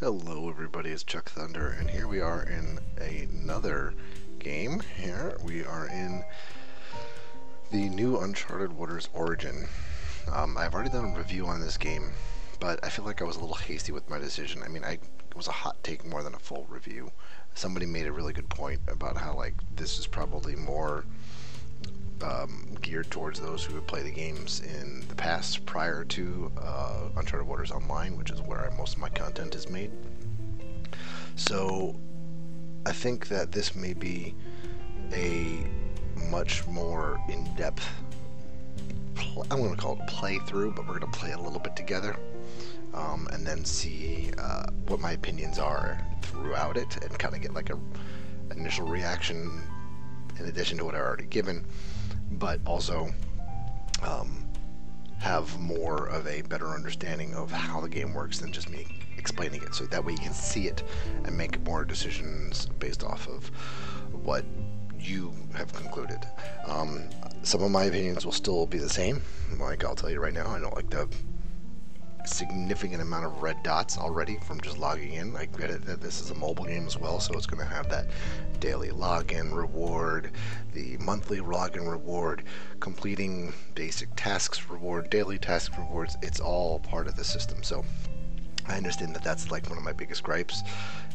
Hello everybody, it's Chuck Thunder, and here we are in another game. Here we are in the new Uncharted Waters Origin. Um, I've already done a review on this game, but I feel like I was a little hasty with my decision. I mean, I, it was a hot take more than a full review. Somebody made a really good point about how like this is probably more um, geared towards those who would play the games in the past prior to uh, Uncharted Waters Online, which is where most of my content is made. So I think that this may be a much more in-depth, I'm going to call it playthrough, but we're going to play a little bit together. Um, and then see uh, what my opinions are throughout it and kind of get like a initial reaction in addition to what I've already given but also um, have more of a better understanding of how the game works than just me explaining it. So that way you can see it and make more decisions based off of what you have concluded. Um, some of my opinions will still be the same. Like I'll tell you right now, I don't like the significant amount of red dots already from just logging in. I get it that this is a mobile game as well, so it's going to have that daily login reward, the monthly login reward, completing basic tasks reward, daily task rewards. It's all part of the system. So I understand that that's like one of my biggest gripes,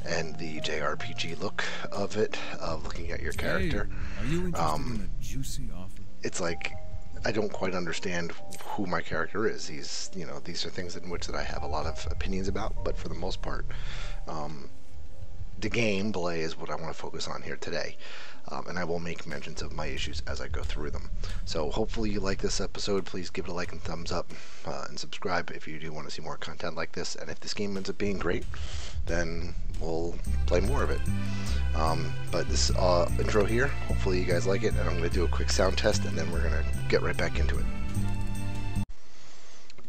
and the JRPG look of it, of looking at your character. Hey, are you interested um, in a juicy offer? It's like I don't quite understand who my character is. He's, you know, these are things in which that I have a lot of opinions about, but for the most part, um, the gameplay is what I want to focus on here today. Um, and I will make mentions of my issues as I go through them. So hopefully you like this episode. Please give it a like and thumbs up uh, and subscribe if you do want to see more content like this. And if this game ends up being great, then we'll play more of it. Um, but this uh, intro here, hopefully you guys like it, and I'm going to do a quick sound test, and then we're going to get right back into it.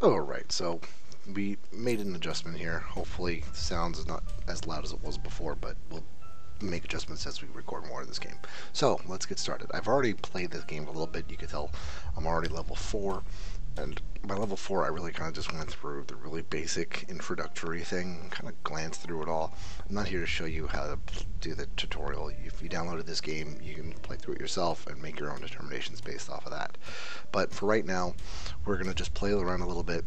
Alright, so we made an adjustment here. Hopefully the sound is not as loud as it was before, but we'll make adjustments as we record more of this game. So, let's get started. I've already played this game a little bit. You can tell I'm already level 4. And by level 4, I really kind of just went through the really basic introductory thing, kind of glanced through it all. I'm not here to show you how to do the tutorial. If you downloaded this game, you can play through it yourself and make your own determinations based off of that. But for right now, we're going to just play around a little bit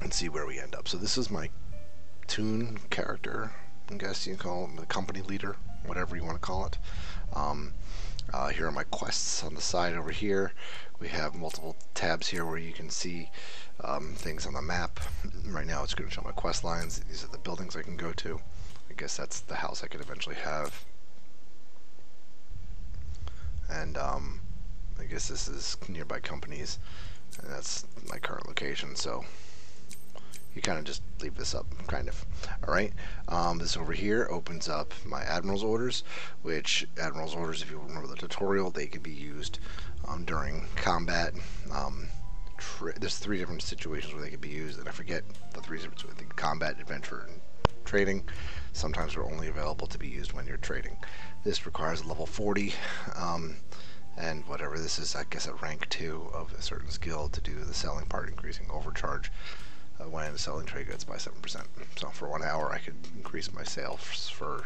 and see where we end up. So this is my tune character, I guess you can call him the company leader, whatever you want to call it. Um, uh, here are my quests on the side over here. We have multiple tabs here where you can see um, things on the map. Right now it's going to show my quest lines. These are the buildings I can go to. I guess that's the house I could eventually have. And um, I guess this is nearby companies. And that's my current location. So you kind of just leave this up, kind of. Alright, um, this over here opens up my Admiral's orders, which Admiral's orders, if you remember the tutorial, they can be used um, during combat. Um, there's three different situations where they can be used, and I forget the three different I think combat, adventure, and trading. Sometimes they're only available to be used when you're trading. This requires a level 40, um, and whatever this is, I guess at rank 2 of a certain skill to do the selling part, increasing overcharge uh, when selling trade goods by 7%. So for one hour, I could increase my sales for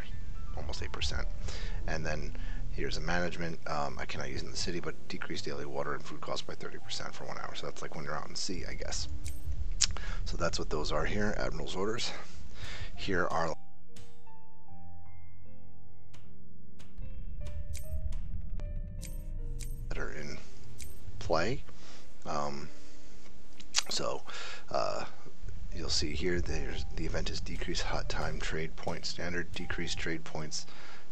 almost 8%. And then here's a management. Um, I cannot use in the city, but decrease daily water and food costs by 30% for one hour. So that's like when you're out in sea, I guess. So that's what those are here, Admiral's orders. Here are that are in play. Um, so uh, you'll see here the event is decrease hot time trade point standard, decrease trade points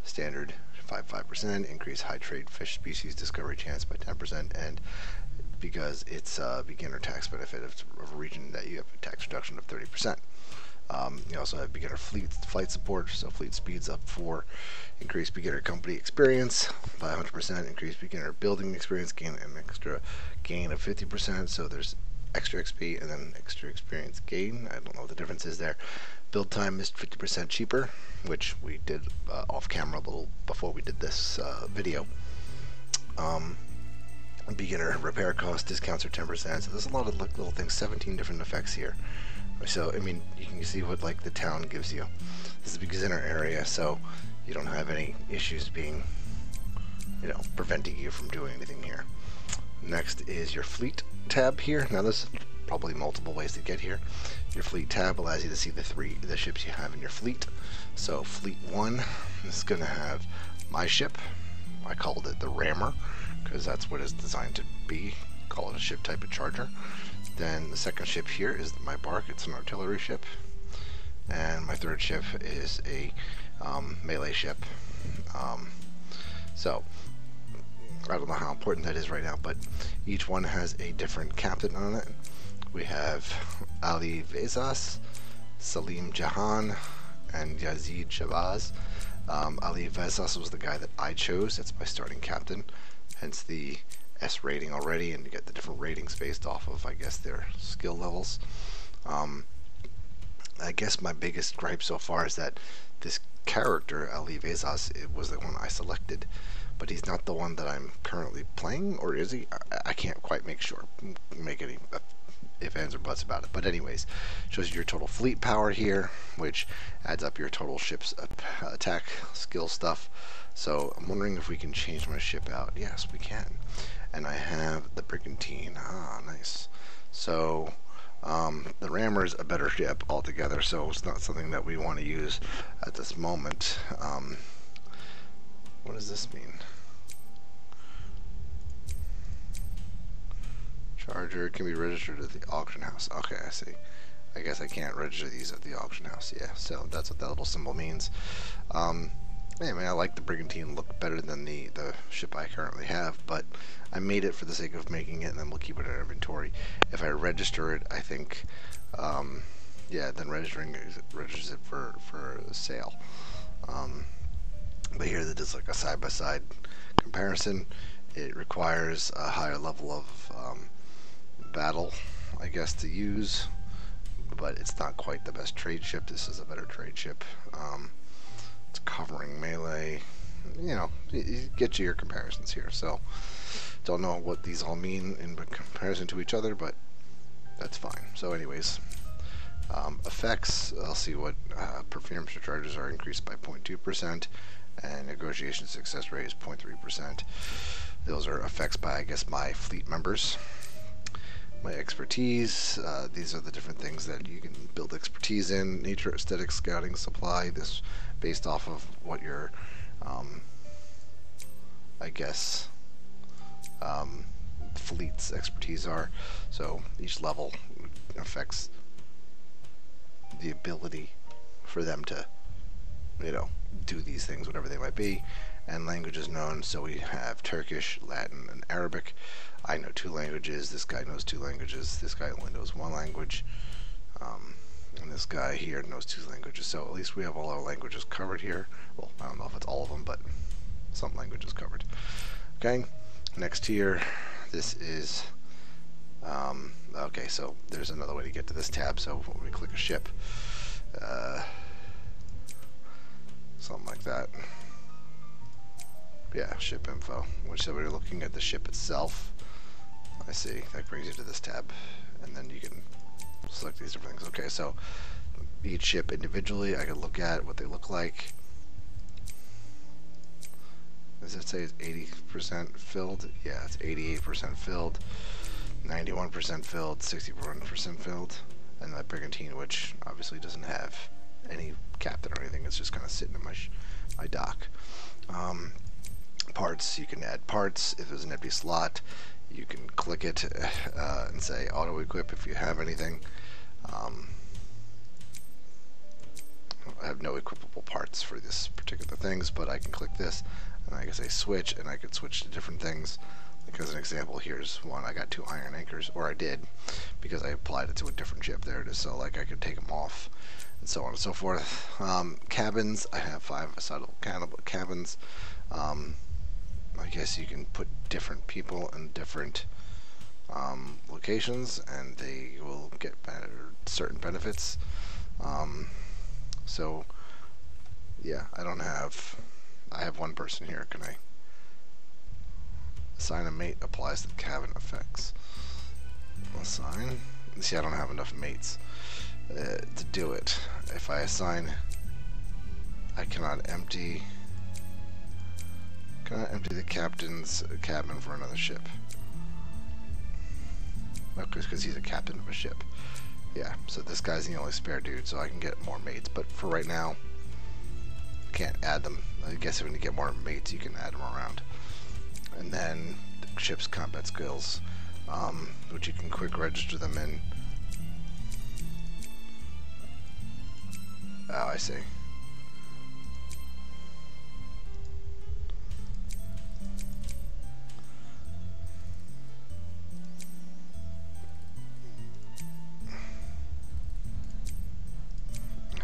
standard 5 5%, increase high trade fish species discovery chance by 10%, and because it's a beginner tax benefit of, of a region that you have a tax reduction of 30%. Um, you also have beginner fleet flight support, so fleet speeds up for increased beginner company experience by 100%, increased beginner building experience, gain an extra gain of 50%. So there's extra XP and then extra experience gain. I don't know what the difference is there. Build time is 50% cheaper, which we did uh, off camera a little before we did this uh, video. Um, beginner repair cost discounts are 10%. So there's a lot of little things, 17 different effects here. So, I mean, you can see what like the town gives you. This is a beginner area, so you don't have any issues being, you know, preventing you from doing anything here. Next is your fleet tab here. Now there's probably multiple ways to get here. Your fleet tab allows you to see the three the ships you have in your fleet. So fleet one is going to have my ship. I called it the rammer because that's what it's designed to be. Call it a ship type of charger. Then the second ship here is my bark. It's an artillery ship. And my third ship is a um, melee ship. Um, so I don't know how important that is right now, but each one has a different captain on it. We have Ali Vezas, Salim Jahan, and Yazid Shabazz. Um, Ali Vezas was the guy that I chose. That's my starting captain, hence the S rating already, and you get the different ratings based off of, I guess, their skill levels. Um, I guess my biggest gripe so far is that this character, Ali Vezas, it was the one I selected, but he's not the one that I'm currently playing, or is he? I, I can't quite make sure, make any if ands or buts about it. But anyways, shows you your total fleet power here, which adds up your total ship's attack skill stuff. So I'm wondering if we can change my ship out. Yes, we can. And I have the Brigantine. Ah, nice. So um, the rammer is a better ship altogether, so it's not something that we want to use at this moment. Um, what does this mean? Charger can be registered at the auction house. Okay, I see. I guess I can't register these at the auction house. Yeah, so that's what that little symbol means. Um, anyway, I like the Brigantine look better than the, the ship I currently have, but I made it for the sake of making it, and then we'll keep it in inventory. If I register it, I think, um, yeah, then registering registers it for, for sale. Um, but here that is like a side-by-side -side comparison. It requires a higher level of um, battle, I guess, to use, but it's not quite the best trade ship. This is a better trade ship. Um, it's covering melee. You know, you, get you your comparisons here. So, don't know what these all mean in comparison to each other, but that's fine. So, anyways, um, effects. I'll see what uh, charges are increased by 0.2%, and negotiation success rate is 0.3%. Those are effects by, I guess, my fleet members my expertise. Uh, these are the different things that you can build expertise in. Nature, aesthetic, scouting, supply. This based off of what your, um, I guess, um, fleet's expertise are. So each level affects the ability for them to, you know, do these things, whatever they might be. And languages known. So we have Turkish, Latin, and Arabic. I know two languages, this guy knows two languages, this guy only knows one language, um, and this guy here knows two languages, so at least we have all our languages covered here. Well, I don't know if it's all of them, but some languages covered. Okay, next here, this is, um, okay, so there's another way to get to this tab, so when we click a ship, uh, something like that. Yeah, ship info, which so we're looking at the ship itself. I see. That brings you to this tab. And then you can select these different things. Okay, so each ship individually, I can look at what they look like. Does it say it's 80% filled? Yeah, it's 88% filled, 91% filled, 61% filled, and that Brigantine, which obviously doesn't have any captain or anything, it's just kind of sitting in my, my dock. Um, parts, you can add parts if there's an empty slot you can click it uh, and say auto equip if you have anything. Um, I have no equipable parts for this particular things, but I can click this and I can say switch and I could switch to different things. Like as an example, here's one. I got two iron anchors, or I did, because I applied it to a different ship. There it is. So like I could take them off, and so on and so forth. Um, cabins. I have five subtle cabins. Um, I guess you can put different people in different um, locations and they will get better, certain benefits. Um, so, yeah, I don't have, I have one person here. Can I assign a mate applies to cabin effects? Assign. See, I don't have enough mates. Uh, to do it. If I assign, I cannot empty, cannot empty the captain's cabin for another ship. Okay, because he's a captain of a ship. Yeah, so this guy's the only spare dude, so I can get more mates. But for right now, can't add them. I guess when you get more mates, you can add them around. And then the ship's combat skills, um, which you can quick register them in. Oh, I see.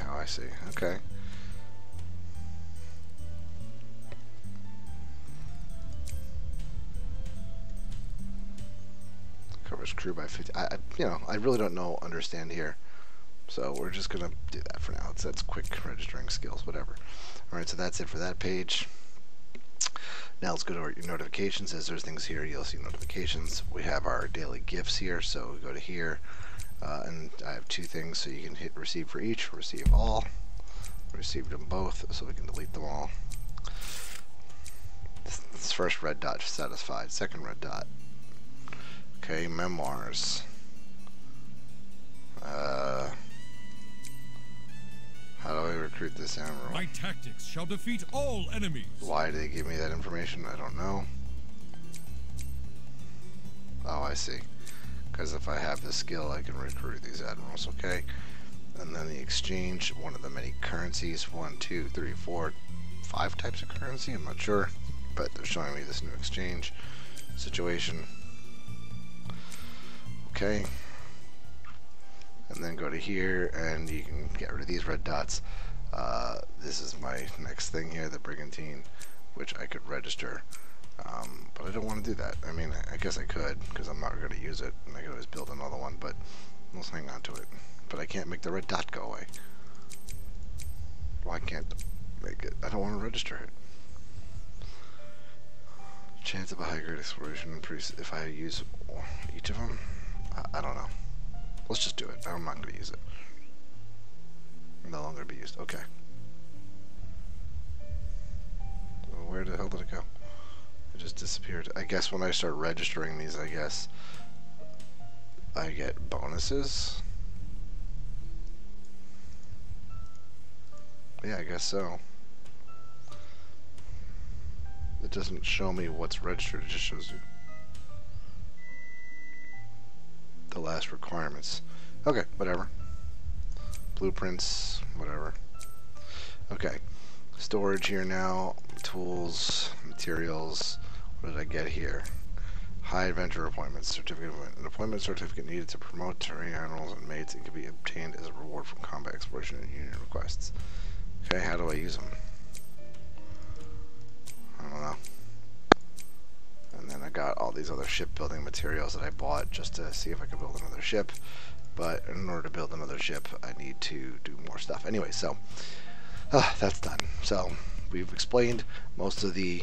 Oh, I see. Okay. Covers crew by 50. I, I, you know, I really don't know, understand here. So we're just going to do that for now. It's, that's quick registering skills, whatever. Alright, so that's it for that page. Now let's go to our notifications. As there's things here, you'll see notifications. We have our daily gifts here, so we go to here. Uh, and I have two things, so you can hit receive for each, receive all. Received them both, so we can delete them all. This, this first red dot satisfied. Second red dot. Okay, memoirs. Uh, how do I recruit this admiral? My tactics shall defeat all enemies. Why do they give me that information? I don't know. Oh, I see. Because if I have the skill, I can recruit these admirals, okay? And then the exchange, one of the many currencies. One, two, three, four, five types of currency. I'm not sure. But they're showing me this new exchange situation. Okay. And then go to here, and you can get rid of these red dots. Uh, this is my next thing here, the Brigantine, which I could register. Um, but I don't want to do that. I mean, I guess I could, because I'm not going to use it, and I could always build another one, but let's hang on to it. But I can't make the red dot go away. Why can't make it? I don't want to register it. Chance of a high grade exploration increase if I use each of them? I, I don't know. Let's just do it. I'm not going to use it. No longer be used. Okay. Where the hell did it go? It just disappeared. I guess when I start registering these, I guess I get bonuses. Yeah, I guess so. It doesn't show me what's registered, it just shows you the last requirements. Okay, whatever. Blueprints, whatever. Okay, storage here now, tools, materials. What did I get here? High adventure appointments, certificate an appointment certificate needed to promote terrain animals and mates. It can be obtained as a reward from combat exploration and union requests. Okay, how do I use them? I don't know. And then I got all these other shipbuilding materials that I bought just to see if I could build another ship. But in order to build another ship, I need to do more stuff. Anyway, so uh, that's done. So we've explained most of the,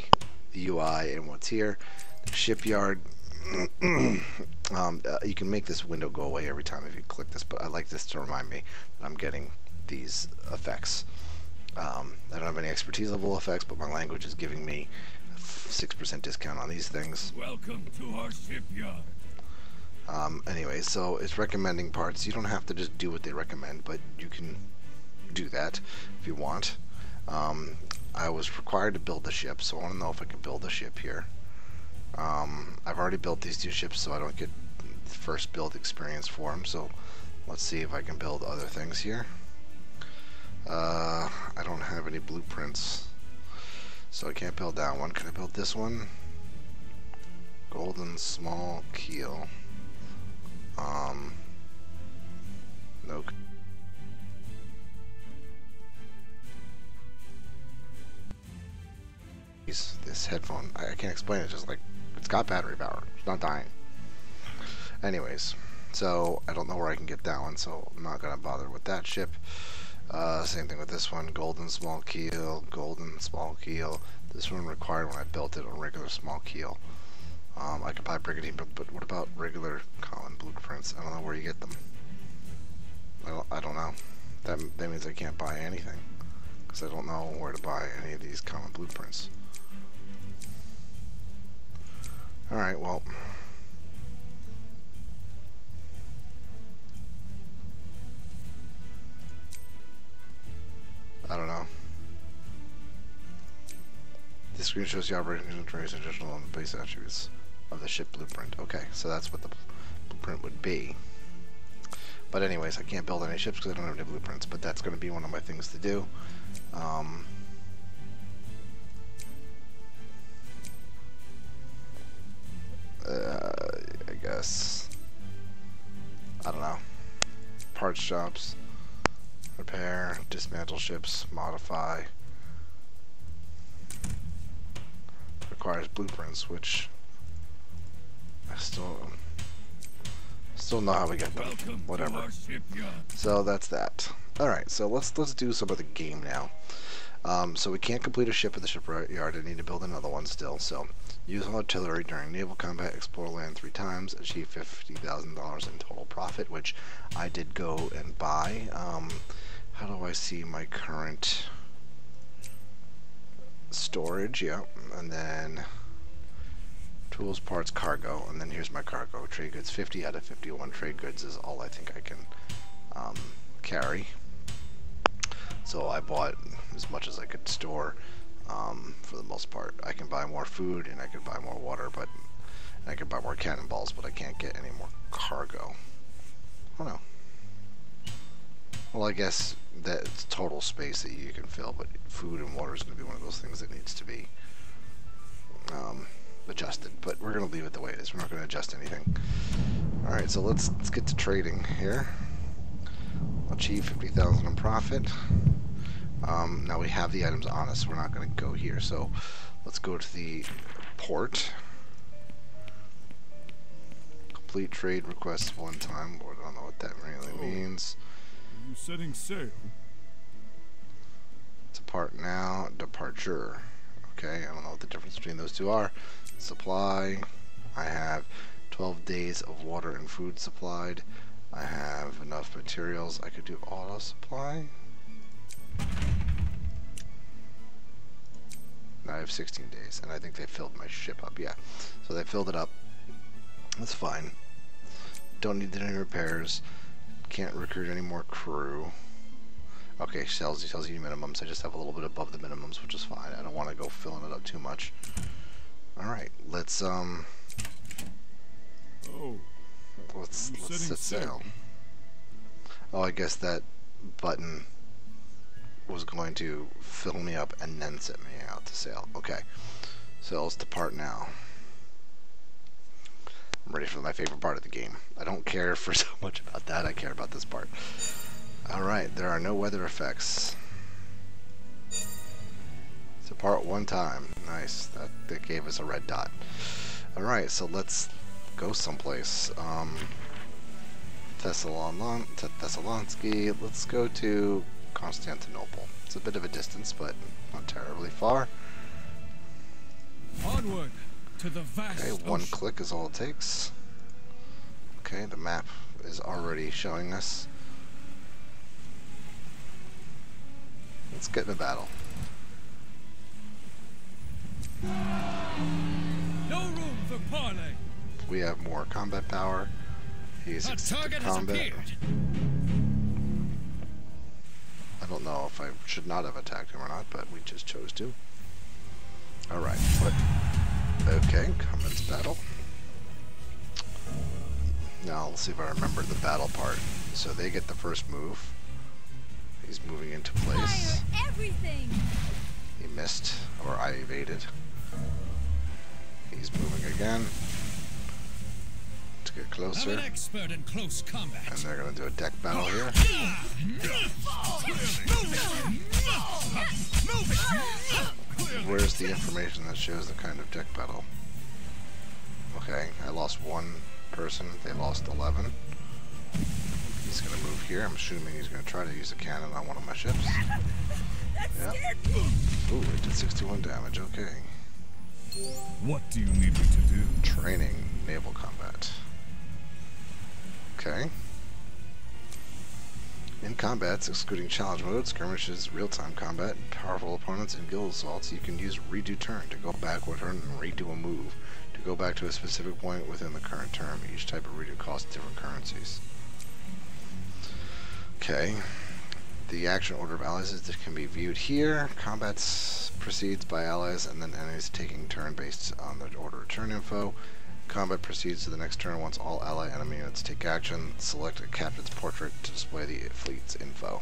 the UI and what's here. The shipyard. um, uh, you can make this window go away every time if you click this, but I like this to remind me that I'm getting these effects. Um, I don't have any expertise level effects, but my language is giving me 6% discount on these things. Welcome to our shipyard. Um, anyway, so it's recommending parts. You don't have to just do what they recommend, but you can do that if you want. Um, I was required to build the ship, so I want to know if I can build the ship here. Um, I've already built these two ships, so I don't get first build experience for them, so let's see if I can build other things here. Uh, I don't have any blueprints, so I can't build that one. Can I build this one? Golden small keel. Um, no. This headphone, I, I can't explain it. Just like it's got battery power. It's not dying. Anyways, so I don't know where I can get that one, so I'm not gonna bother with that ship. Uh, same thing with this one, golden small keel, golden small keel. This one required when I built it on regular small keel. Um, I could buy brigantine, but, but what about regular common blueprints? I don't know where you get them. I don't, I don't know. That, that means I can't buy anything. Because I don't know where to buy any of these common blueprints. Alright, well. I don't know. This screen shows the operating controls additional on the base attributes of the ship blueprint. Okay, so that's what the blueprint would be. But anyways, I can't build any ships because I don't have any blueprints, but that's going to be one of my things to do. Um, uh, I guess. I don't know. Parts shops, repair, dismantle ships, modify. Requires blueprints, which I still still know how we get them. Welcome Whatever. So that's that. All right, so let's let's do some of the game now. Um, so we can't complete a ship at the shipyard. I need to build another one still. So use artillery during naval combat. Explore land three times. Achieve fifty thousand dollars in total profit, which I did go and buy. Um, how do I see my current storage? Yeah, and then tools, parts, cargo, and then here's my cargo. Trade goods, 50 out of 51 trade goods is all I think I can um, carry. So I bought as much as I could store um, for the most part. I can buy more food and I can buy more water, but I can buy more cannonballs, but I can't get any more cargo. I don't know. Well, I guess that's total space that you can fill, but food and water is going to be one of those things that needs to be um, adjusted. But we're going to leave it the way it is. We're not going to adjust anything. All right, so let's let's get to trading here. Achieve 50,000 in profit. Um, now we have the items on us. We're not going to go here, so let's go to the port. Complete trade requests one time. I don't know what that really means. You setting sail? Depart now, departure. Okay, I don't know what the difference between those two are. Supply, I have 12 days of water and food supplied. I have enough materials. I could do auto supply. Now I have 16 days, and I think they filled my ship up. Yeah, so they filled it up. That's fine. Don't need any repairs. Can't recruit any more crew. Okay, tells you tells you minimums. I just have a little bit above the minimums, which is fine. I don't want to go filling it up too much. All right, let's um, Oh, let's I'm let's set sail. sail. Oh, I guess that button was going to fill me up and then set me out to sail. Okay, so let's depart now. I'm ready for my favorite part of the game. I don't care for so much about that. I care about this part. All right, there are no weather effects. Depart one time. Nice. That that gave us a red dot. All right, so let's go someplace. Um, Thessalon Th- Let's go to Constantinople. It's a bit of a distance, but not terribly far. onward Okay, one ocean. click is all it takes. Okay, the map is already showing us. Let's get in a battle. No room for parley. We have more combat power. He's A accepted combat. appeared. I don't know if I should not have attacked him or not, but we just chose to. Alright, what? Okay, commence battle. Now, let's see if I remember the battle part. So they get the first move. He's moving into place. Fire everything! He missed, or I evaded. He's moving again. To get I'm closer. an expert in close combat. And they're gonna do a deck battle here. Where's the information that shows the kind of deck battle? Okay, I lost one person. They lost 11. He's gonna move here. I'm assuming he's gonna try to use a cannon on one of my ships. Yeah. Ooh, it did 61 damage. Okay. What do you need me to do? Training naval combat. Okay. In combats, excluding challenge mode, skirmishes, real-time combat, powerful opponents, and guild assaults, you can use redo turn to go back one turn and redo a move. To go back to a specific point within the current term, each type of redo costs different currencies. Okay. The action order of allies is can be viewed here. Combats proceeds by allies and then enemies taking turn based on the order of turn info. Combat proceeds to the next turn once all ally enemy units take action. Select a captain's portrait to display the fleet's info.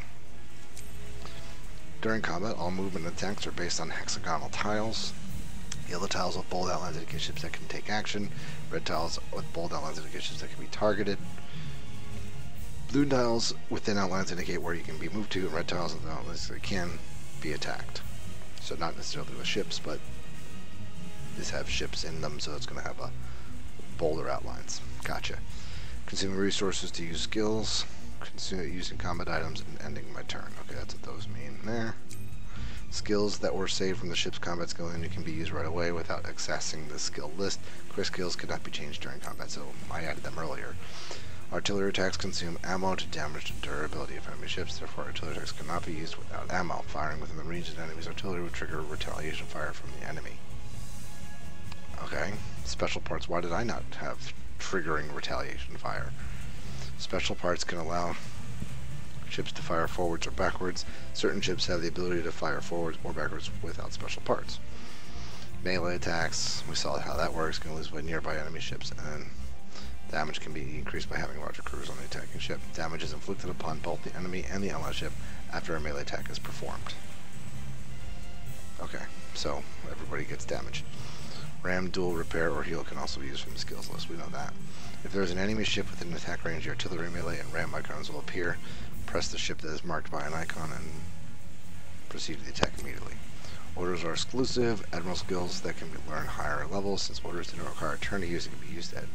During combat, all movement and attacks are based on hexagonal tiles. Yellow tiles with bold outlines indicate ships that can take action. Red tiles with bold outlines indicate ships that can be targeted. Blue tiles within outlines indicate where you can be moved to, and red tiles with outlines that can be attacked. So not necessarily with ships, but these have ships in them, so it's going to have a bolder outlines. Gotcha. Consuming resources to use skills, using combat items, and ending my turn. Okay, that's what those mean there. Skills that were saved from the ship's combat skill menu can be used right away without accessing the skill list. Quick skills cannot be changed during combat, so I added them earlier. Artillery attacks consume ammo to damage the durability of enemy ships, therefore artillery attacks cannot be used without ammo. Firing within the range of the enemy's artillery would trigger retaliation fire from the enemy. Okay. Special parts. Why did I not have triggering retaliation fire? Special parts can allow ships to fire forwards or backwards. Certain ships have the ability to fire forwards or backwards without special parts. Melee attacks, we saw how that works, can lose by nearby enemy ships, and Damage can be increased by having larger crews on the attacking ship. Damage is inflicted upon both the enemy and the ally ship after a melee attack is performed. Okay, so everybody gets damaged. Ram, duel, repair, or heal can also be used from the skills list. We know that. If there is an enemy ship within attack range, your artillery, melee, and ram icons will appear. Press the ship that is marked by an icon and proceed to the attack immediately. Orders are exclusive. Admiral skills that can be learned higher levels. Since orders do not require a turn to use, it can be used at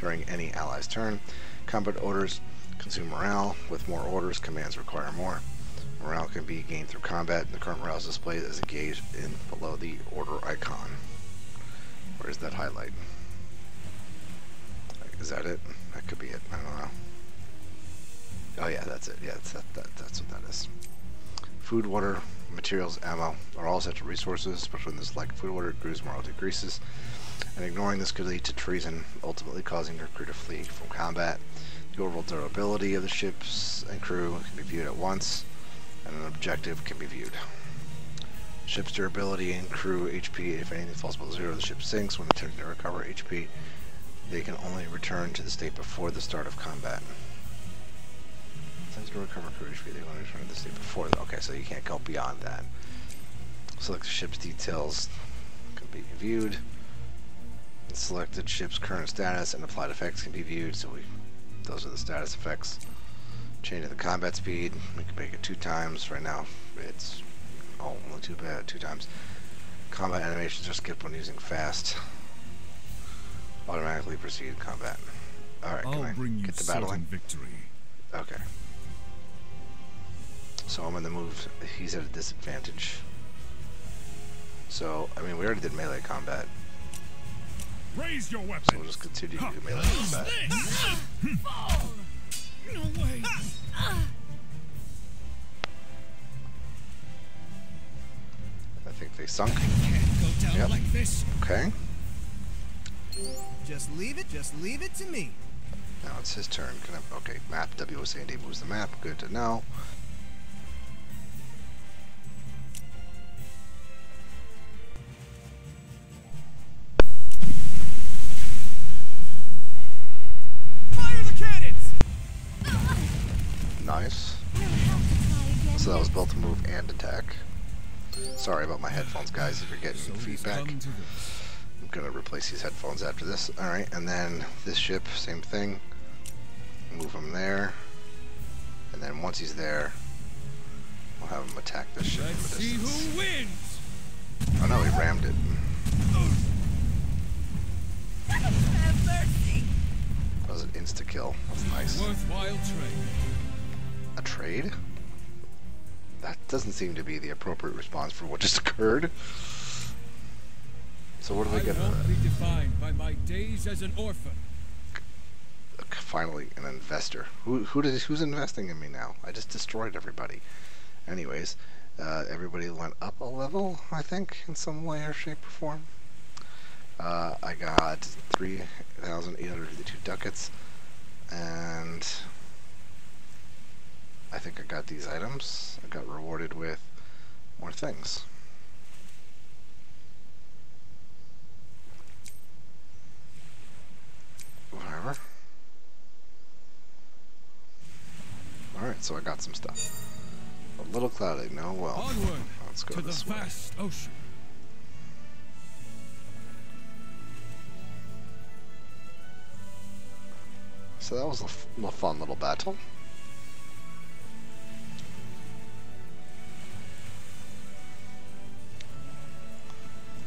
during any ally's turn. Combat orders consume morale. With more orders, commands require more. Morale can be gained through combat. and The current morale is displayed as a gauge in below the order icon. Where is that highlight? Is that it? That could be it. I don't know. Oh yeah, that's it. Yeah, that's, that, that, that's what that is. Food, water, materials, ammo are all essential resources, especially when this like food, water, crew's morale decreases and ignoring this could lead to treason, ultimately causing your crew to flee from combat. The overall durability of the ships and crew can be viewed at once, and an objective can be viewed. Ship's durability and crew HP, if anything falls below zero, the ship sinks. When attempting to recover HP, they can only return to the state before the start of combat. Attempting to recover crew HP, they only return to the state before. The, okay, so you can't go beyond that. Select the ship's details can be viewed. Selected ship's current status and applied effects can be viewed, so we those are the status effects. Change of the combat speed, we can make it two times. Right now it's oh only two bad two times. Combat animations are skipped when using fast. Automatically proceed combat. Alright, can I'll bring you get to battling? victory. Okay. So I'm in the move. He's at a disadvantage. So, I mean, we already did melee combat. Raise your So weapon. we'll just continue to do melee combat. No way. Ah. Think they sunk. Can't go down Yep. like this. Okay. Just leave it, just leave it to me. Now it's his turn. Can I, okay, map. WSAND moves the map. Good to know. Fire the cannons! Nice. So that was both move and attack. Sorry about my headphones, guys, if you're getting feedback. to. I'm gonna replace these headphones after this. Alright, and then this ship, same thing. Move him there. And then once he's there, we'll have him attack this ship Let's from a see distance. who wins. Oh no, he rammed it. That was an insta-kill. That's nice. Worthwhile trade. A trade? That doesn't seem to be the appropriate response for what just occurred. So what do I they get out of be defined by my days as an orphan. Finally an investor. Who who does who's investing in me now? I just destroyed everybody. Anyways, uh, everybody went up a level, I think, in some way or shape or form. Uh, I got 3,852 ducats, and I think I got these items. I got rewarded with more things. Whatever. Alright, so I got some stuff. A little cloudy, no well. Onward Let's go to the this way. vast ocean. So that was a f- a fun little battle.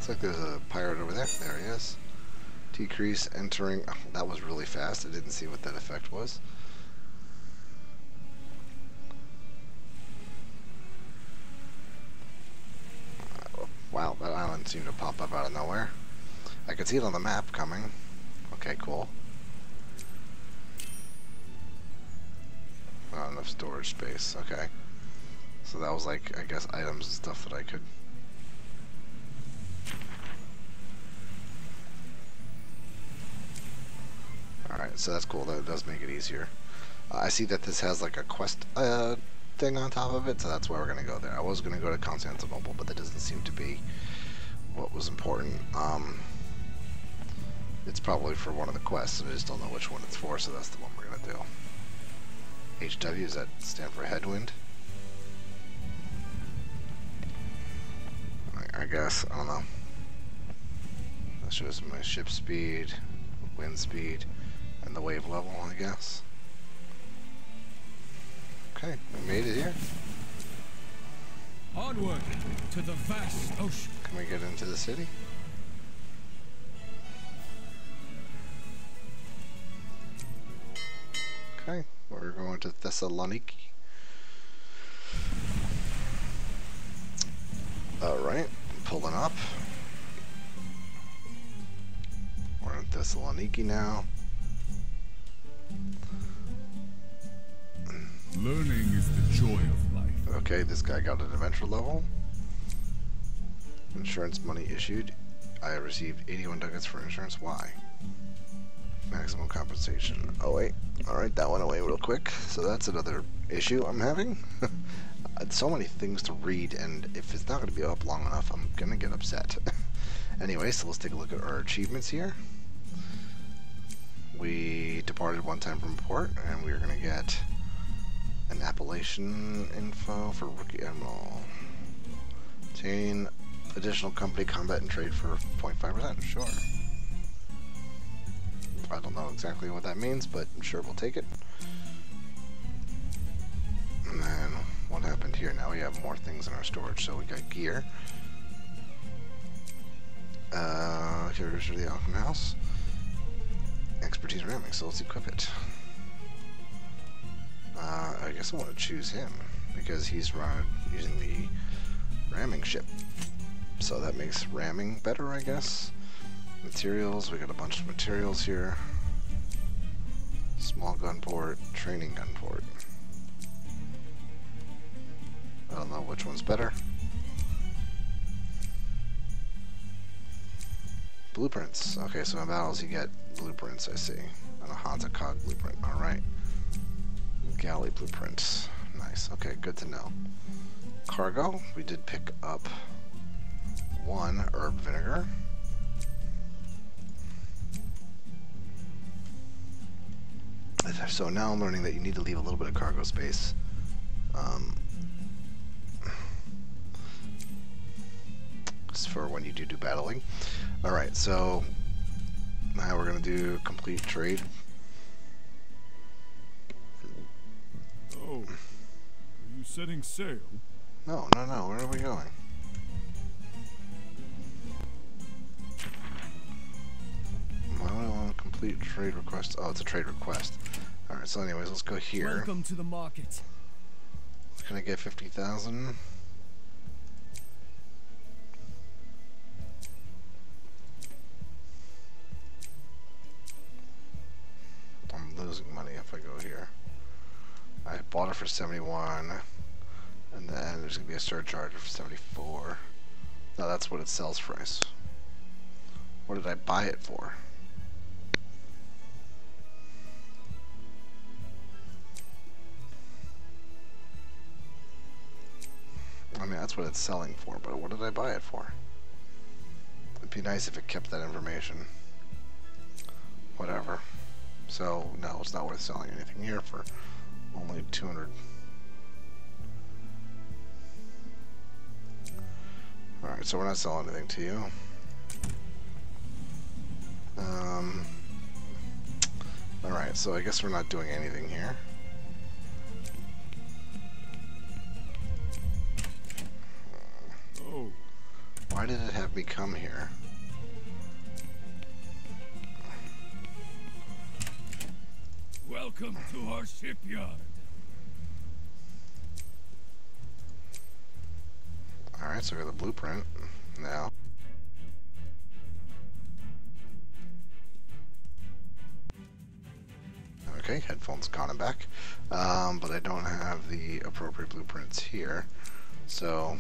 Looks like there's a pirate over there. There he is. Decrease entering. Oh, that was really fast. I didn't see what that effect was. Wow, that island seemed to pop up out of nowhere. I could see it on the map coming. Okay, cool. Not enough storage space. Okay. So that was like, I guess, items and stuff that I could. Alright, so that's cool. That does make it easier. Uh, I see that this has like a quest uh, thing on top of it, so that's why we're going to go there. I was going to go to Constantinople, but that doesn't seem to be what was important. Um, it's probably for one of the quests, and I just don't know which one it's for, so that's the one we're going to do. HW, does that stand for headwind? I, I guess, I don't know. That shows my ship speed, wind speed, and the wave level, I guess. Okay, we made it here. Onward to the vast ocean. Can we get into the city? Okay, we're going to Thessaloniki. Alright, pulling up. We're in Thessaloniki now. Learning is the joy of life. Okay, this guy got an adventure level. Insurance money issued. I received 81 ducats for insurance. Why? Maximum compensation. Oh wait. Alright, that went away real quick. So that's another issue I'm having. Uh, so many things to read, and if it's not going to be up long enough, I'm going to get upset. anyway, so let's take a look at our achievements here. We departed one time from port, and we're going to get an appellation info for Rookie Admiral. Obtain additional company combat and trade for 0.5%. Sure. I don't know exactly what that means, but I'm sure we'll take it. And then what happened here? Now we have more things in our storage. So we got gear. Uh, here's the Alchem House. Expertise ramming, so let's equip it. Uh, I guess I want to choose him because he's run using the ramming ship. So that makes ramming better, I guess. Materials, we got a bunch of materials here. Small gun port, training gun port. I don't know which one's better. Blueprints. Okay, so in battles you get blueprints, I see. And a Hansa Cog blueprint. Alright. Galley blueprints. Nice. Okay, good to know. Cargo. We did pick up one herb vinegar. So now I'm learning that you need to leave a little bit of cargo space. Um, just for when you do do battling. Alright, so now we're going to do complete trade. Setting sail? No, no, no, where are we going? Why would I want to complete trade request? Oh, it's a trade request. Alright, so anyways, let's go here. Welcome to the market. Can I get 50,000? I'm losing money if I go here. I bought it for 71, and then there's gonna be a surcharge for 74. No, that's what it sells for. What did I buy it for? I mean, that's what it's selling for, but what did I buy it for? It'd be nice if it kept that information. Whatever. So, no, it's not worth selling anything here for only 200. Alright, so we're not selling anything to you. Um, Alright, so I guess we're not doing anything here. Oh, Why did it have me come here? welcome to our shipyard. Alright, so we got the blueprint now. Okay, headphones gone and back. Um, but I don't have the appropriate blueprints here. So...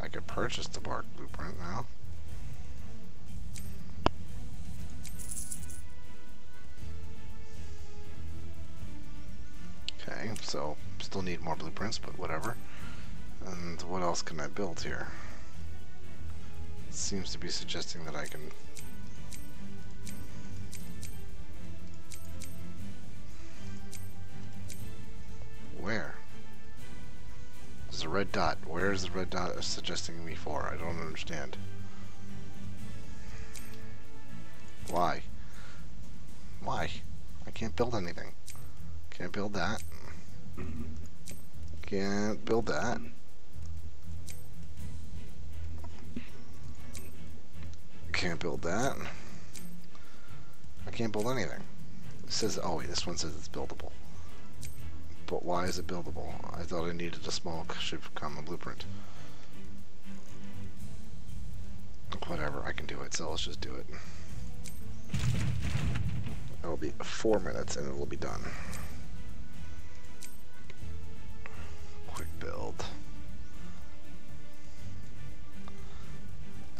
I could purchase the bark blueprint now. So still need more blueprints, but whatever. And what else can I build here? It seems to be suggesting that I can... Where? There's a red dot. Where is the red dot suggesting me for? I don't understand. Why? Why? I can't build anything. Can't build that. Can't build that. Can't build that. I can't build anything. It says, oh wait, this one says it's buildable. But why is it buildable? I thought I needed a small ship common blueprint. Whatever, I can do it, so let's just do it. It'll be four minutes and it'll be done. Build.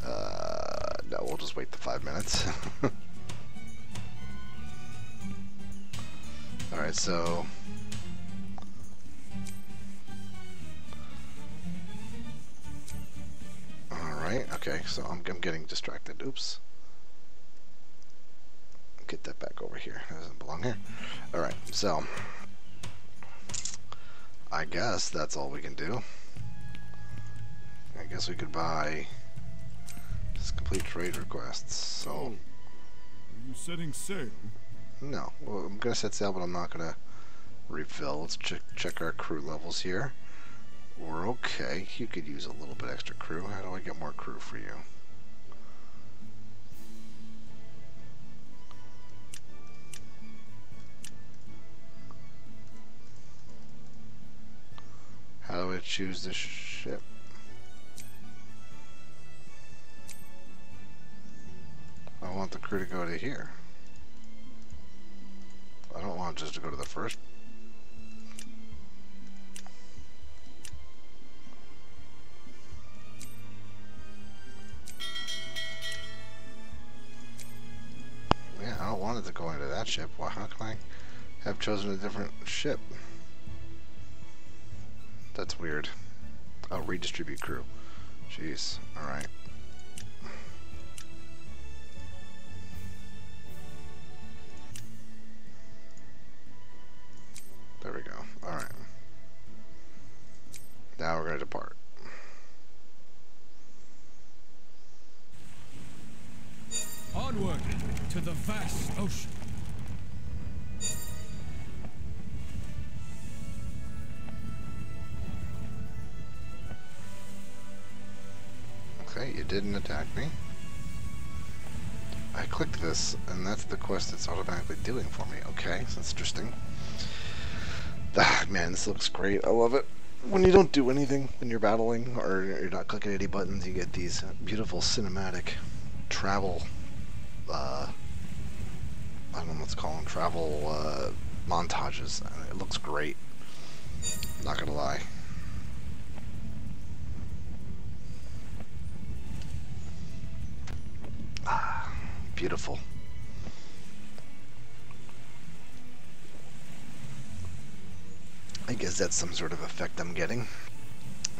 Uh, no, we'll just wait the five minutes. Alright, so... Alright, okay, so I'm, I'm getting distracted. Oops. Get that back over here. That doesn't belong here. Alright, so... I guess that's all we can do. I guess we could buy... Just complete trade requests, so... Oh, are you setting sail? No, well, I'm gonna set sail, but I'm not gonna refill. Let's check check our crew levels here. We're okay. You could use a little bit extra crew. How do I get more crew for you? Choose the ship? I want the crew to go to here. I don't want just to go to the first. Yeah, I don't want it to go into that ship. Well, how can I have chosen a different ship? That's weird. Oh, redistribute crew. Jeez. Alright. There we go. Alright. Now we're going to depart. Onward to the vast ocean. Okay, you didn't attack me. I clicked this, and that's the quest it's automatically doing for me. Okay, that's interesting. Ah, man, this looks great. I love it. When you don't do anything when you're battling, or you're not clicking any buttons, you get these beautiful cinematic travel uh, I don't know what to call them, travel uh, montages. It looks great. Not gonna lie. Ah, beautiful. I guess that's some sort of effect I'm getting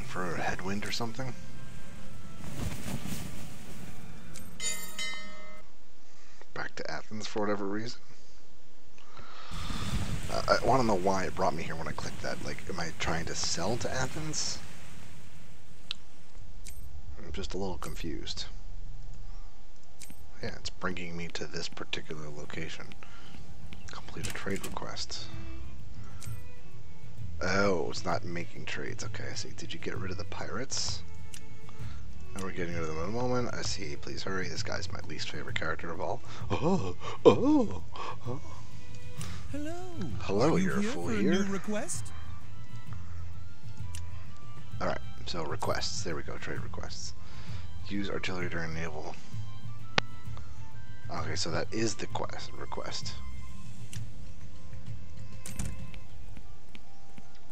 for a headwind or something. Back to Athens for whatever reason. Uh, I want to know why it brought me here when I clicked that. Like, am I trying to sell to Athens? I'm just a little confused. Yeah, it's bringing me to this particular location. Complete a trade request. Oh, it's not making trades. Okay, I see. Did you get rid of the pirates? Now we're getting rid of them in a moment. I see. Please hurry. This guy's my least favorite character of all. Oh, oh, oh. Hello. Hello, Are you you're a here fool for here. a new request? Alright, so requests. There we go, trade requests. Use artillery during naval. Okay, so that is the quest request.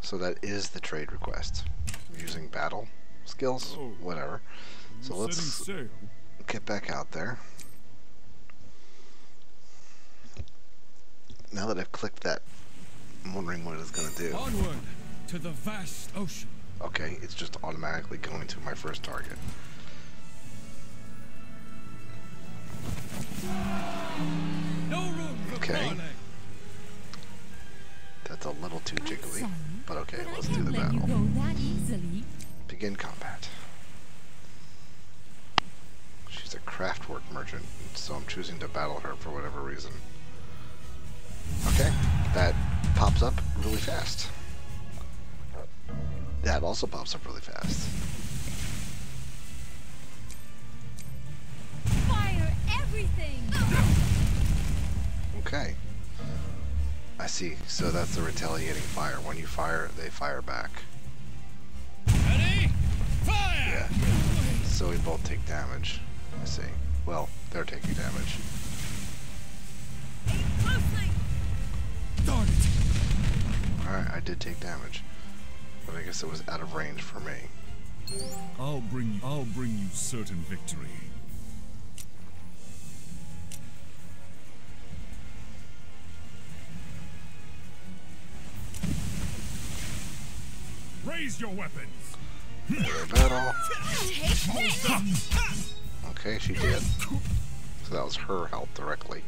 So that is the trade request. Using battle skills, Oh. whatever. So let's- Get back out there. Now that I've clicked that, I'm wondering what it's gonna do. Onward to the vast ocean. Okay, it's just automatically going to my first target. Okay. That's a little too jiggly. But okay, let's do the battle. go that easily. Begin combat. She's a craftwork merchant, so I'm choosing to battle her for whatever reason. Okay, that pops up really fast. That also pops up really fast. Everything! Okay. I see. So that's the retaliating fire. When you fire, they fire back. Ready? Fire! Yeah. So we both take damage. I see. Well, they're taking damage. Closely. Darn it! Alright, I did take damage. But I guess it was out of range for me. I'll bring you. I'll bring you certain victory. Raise your weapons. Battle. Okay, she did. So that was her health directly.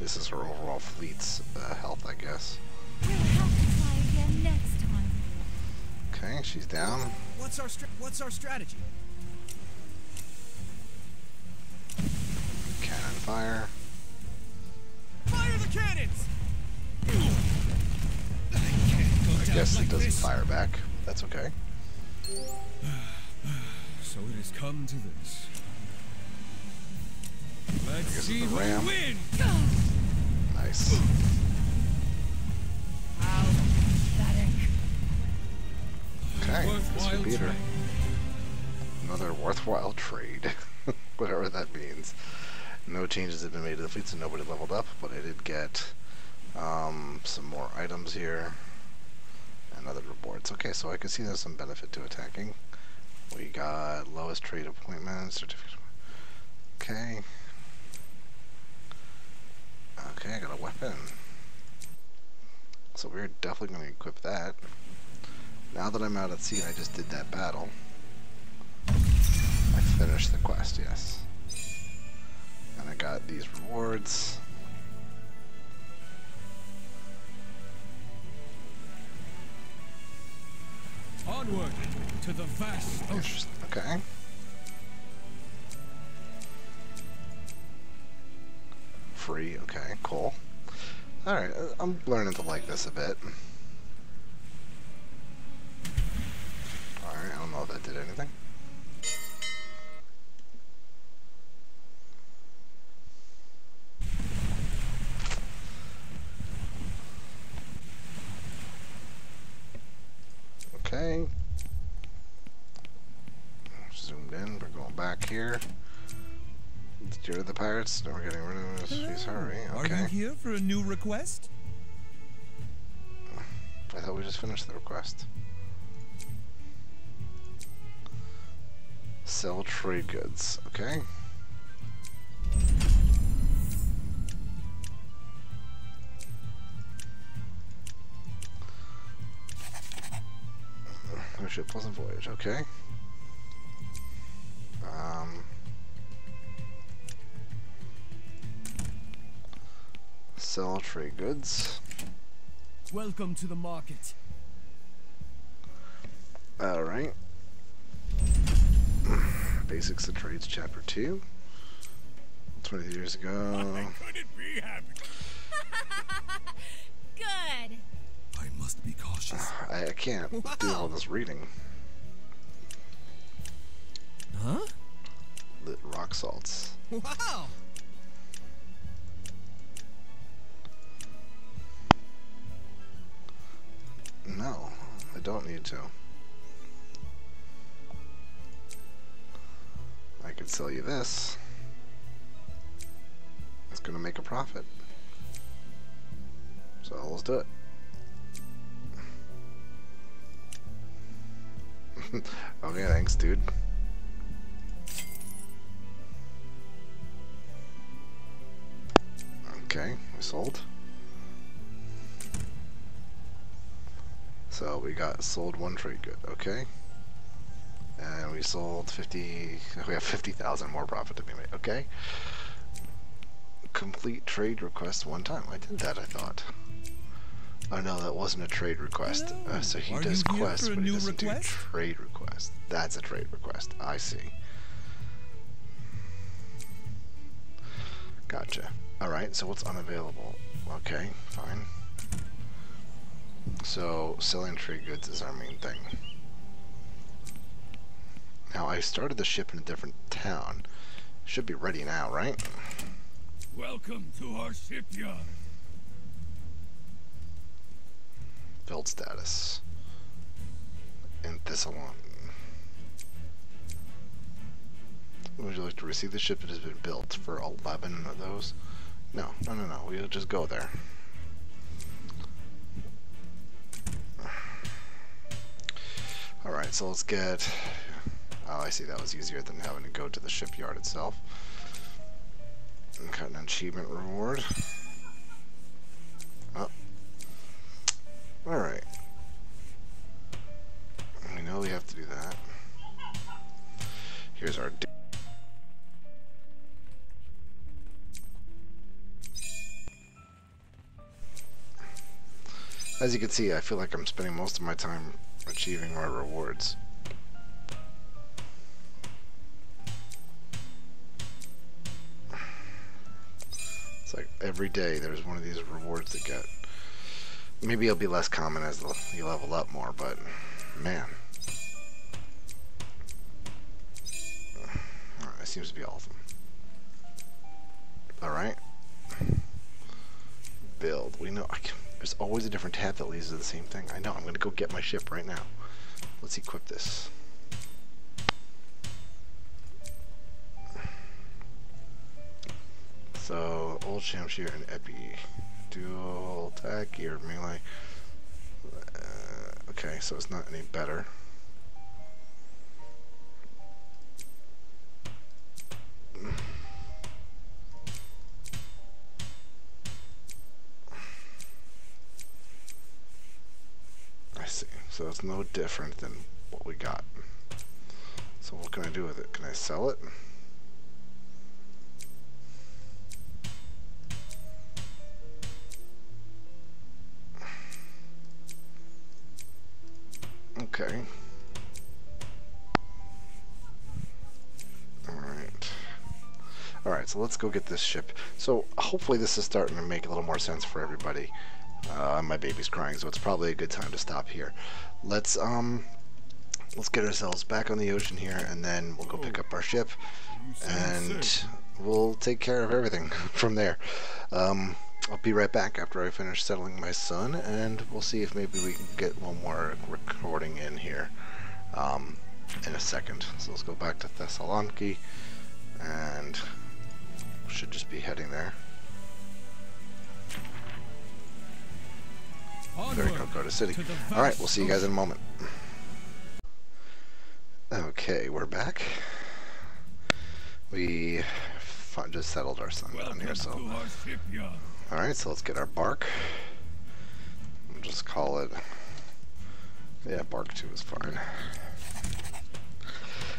This is her overall fleet's uh, health, I guess. We'll have to try again next time. Okay, she's down. What's our What's our strategy? Cannon fire. Fire the cannons. I guess it doesn't fire back. That's okay. So it has come to this. Let's guess see it's the who wins. Nice. How pathetic. Okay, this Worthwhile beat her. Another worthwhile trade. Whatever that means. No changes have been made to the fleet, so nobody leveled up, but I did get um, some more items here and other rewards. Okay, so I can see there's some benefit to attacking. We got lowest trade appointment, certificate. Okay. Okay, I got a weapon. So we're definitely going to equip that. Now that I'm out at sea I just did that battle, I finished the quest, yes. And I got these rewards. Onward to the vast ocean. Okay. Free, okay, cool. Alright, uh, I'm learning to like this a bit. Alright, I don't know if that did anything. Okay. Zoomed in, we're going back here. Steer the pirates. No, we're getting rid of this. She's hurry. Are you here for a new request? I thought we just finished the request. Sell trade goods. Okay. Oh shit, Pleasant Voyage. Okay. Sell trade goods. Welcome to the market. Alright. Basics of Trades, Chapter 2. 20 years ago. couldn't be happy. Good. I must be cautious. I, I can't do all this reading. Huh? Lit rock salts. Wow. Don't need to. I could sell you this. It's gonna make a profit. So let's do it. okay, thanks, dude. Okay, we sold. So we got sold one trade good, okay? And we sold 50, we have 50,000 more profit to be made, okay? Complete trade request one time. I did that, I thought. Oh no, that wasn't a trade request. Uh, so he Are does quests, but he doesn't request? do trade request. That's a trade request. I see. Gotcha. Alright, so what's unavailable? Okay, fine. So, selling trade goods is our main thing. Now, I started the ship in a different town. Should be ready now, right? Welcome to our shipyard. Build status. In Thessalon. Would you like to receive the ship that has been built for 11 of those? No, no, no, no. We'll just go there. Alright, so let's get... Oh, I see. That was easier than having to go to the shipyard itself. And got an achievement reward. Oh. Alright. We know we have to do that. Here's our... As you can see, I feel like I'm spending most of my time achieving my rewards. It's like every day there's one of these rewards to get. Maybe it'll be less common as you level up more, but man. That seems to be all of them. Alright. Build. We know. I can, there's always a different tab that leads to the same thing. I know. I'm going to go get my ship right now. Let's equip this. So, old Shamshir and Epi. Dual attack, gear, melee. Uh, okay, so it's not any better. I see. So it's no different than what we got. So what can I do with it? Can I sell it? Okay. Alright. Alright, so let's go get this ship. So hopefully this is starting to make a little more sense for everybody. Uh, my baby's crying, so it's probably a good time to stop here. Let's um, let's get ourselves back on the ocean here, and then we'll go pick up our ship, and we'll take care of everything from there. Um, I'll be right back after I finish settling my son, and we'll see if maybe we can get one more recording in here um, in a second. So let's go back to Thessaloniki, and should just be heading there. Very Cocoa City. Alright, we'll see you guys in a moment. Okay, we're back. We just settled our son down here, so. Alright, so let's get our bark. We'll just call it. Yeah, bark 2 is fine.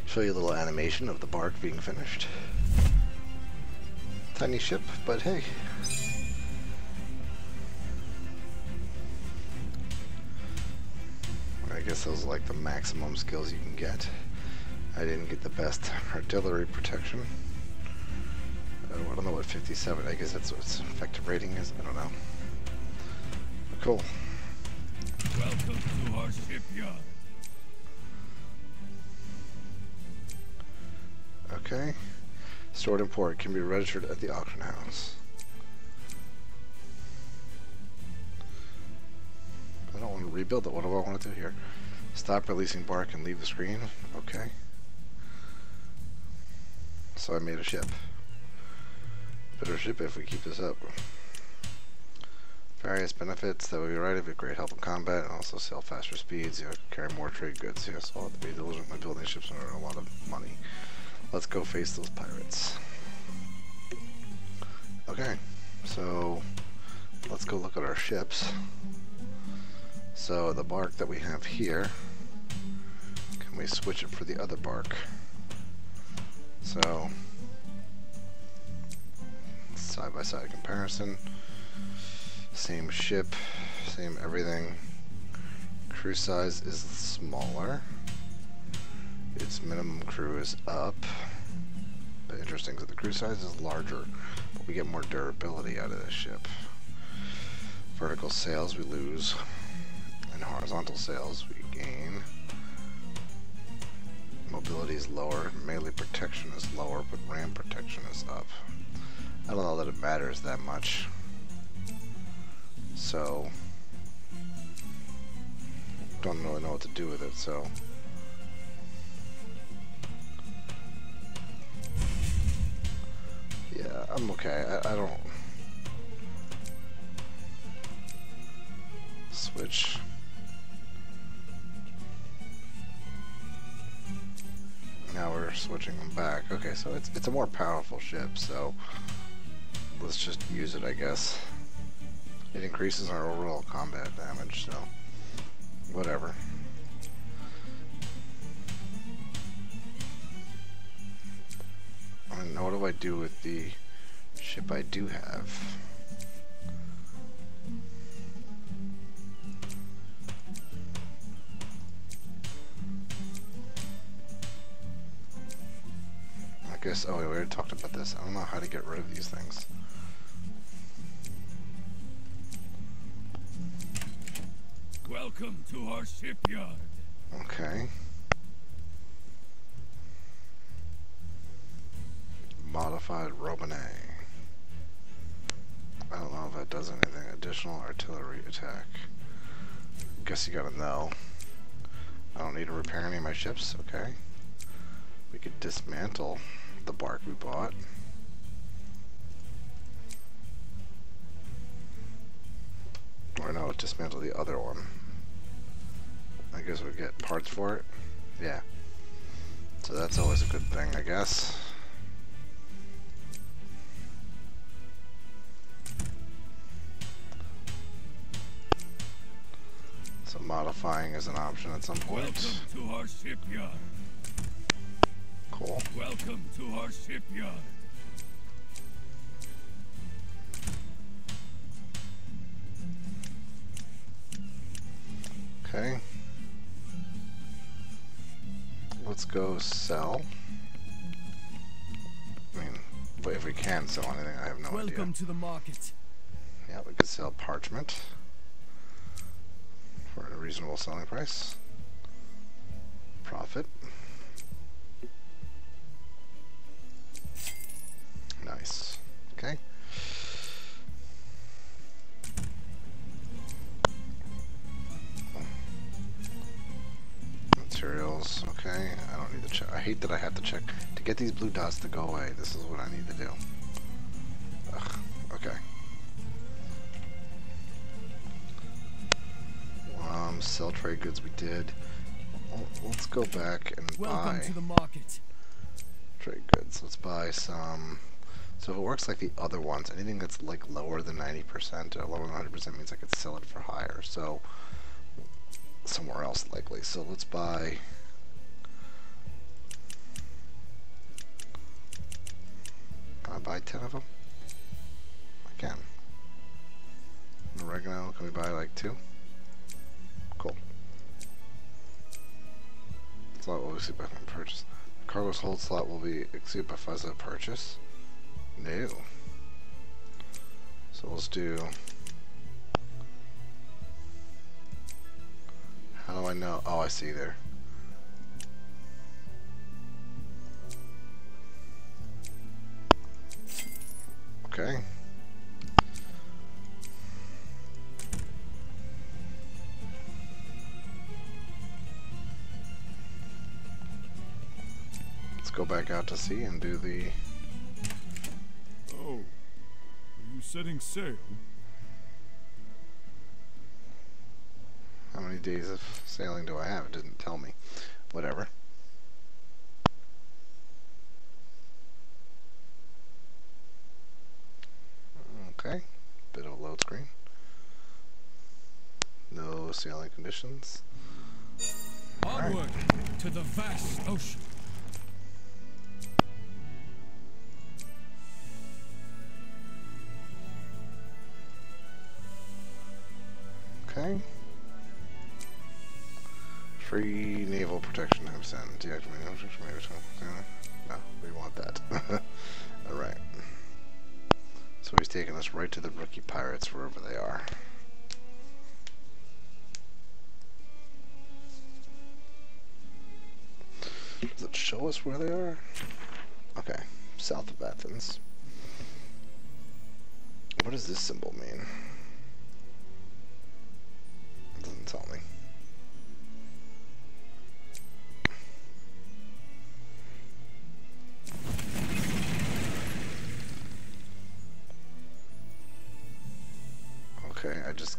Show you a little animation of the bark being finished. Tiny ship, but hey. Guess those are like the maximum skills you can get. I didn't get the best artillery protection. Oh, I don't know what 57, I guess that's what its effective rating is. I don't know. Cool. Welcome to our shipyard. Okay. Stored in port can be registered at the auction house. I don't want to rebuild it. What do I want to do here? Stop releasing bark and leave the screen. Okay. So I made a ship. Better ship if we keep this up. Various benefits that would be right if it great help in combat and also sell faster speeds, you know, carry more trade goods. Yes, I'll have to be diligent in building ships and earn a lot of money. Let's go face those pirates. Okay, so let's go look at our ships. So the bark that we have here, can we switch it for the other bark? So side by side comparison, same ship, same everything. Crew size is smaller. Its minimum crew is up. But interesting, the crew size is larger, but we get more durability out of this ship. Vertical sails we lose, and horizontal sails we gain. Mobility is lower, melee protection is lower, but ram protection is up. I don't know that it matters that much. So, don't really know what to do with it, so. Yeah, I'm okay. I, I don't. Switch. Now we're switching them back. Okay, so it's it's a more powerful ship, so let's just use it, I guess. It increases our overall combat damage, so whatever. And what do I do with the ship I do have? Guess, oh, we already talked about this. I don't know how to get rid of these things. Welcome to our shipyard. Okay. Modified Robinet. I don't know if that does anything. Additional artillery attack. Guess you gotta know. I don't need to repair any of my ships. Okay. We could dismantle the bark we bought. Or no, dismantle the other one. I guess we get parts for it. Yeah. So that's always a good thing, I guess. So modifying is an option at some point. Welcome to our shipyard. Cool. Welcome to our shipyard. Okay. Let's go sell. I mean, but if we can sell anything, I have no Welcome idea. Welcome to the market. Yeah, we could sell parchment for a reasonable selling price. Profit. that I have to check. To get these blue dots to go away, this is what I need to do. Ugh, okay. Um, sell trade goods we did. Let's go back and buy... to the market. Trade goods. Let's buy some... So if it works like the other ones, anything that's like lower than 90% or uh, lower than 100% means I could sell it for higher. So somewhere else likely. So let's buy buy 10 of them? I can. Oregano, can we buy like two? Cool. Slot will be exceeded by one purchase. Cargo's hold slot will be exceeded by of purchase. No. So let's do. How do I know? Oh, I see there. Okay. Let's go back out to sea and do the. Oh, are you setting sail? How many days of sailing do I have? It didn't tell me. Whatever. Okay. Bit of a load screen. No sailing conditions. Onward to the vast ocean. Okay. Free naval protection have sent. Deactivate naval protection. maybe so- No, we want that. Alright. He's taking us right to the rookie pirates wherever they are. Does it show us where they are? Okay, south of Athens. What does this symbol mean? It doesn't tell me.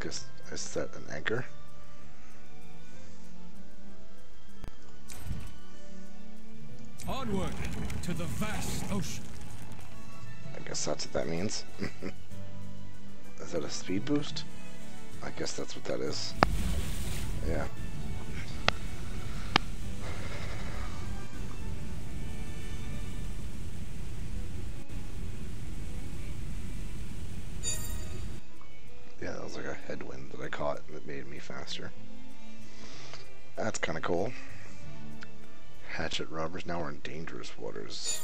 Okay, I guess I set an anchor. Onward to the vast ocean. I guess that's what that means. is that a speed boost? I guess that's what that is. Yeah, faster. That's kind of cool. Hatchet robbers. Now we're in dangerous waters.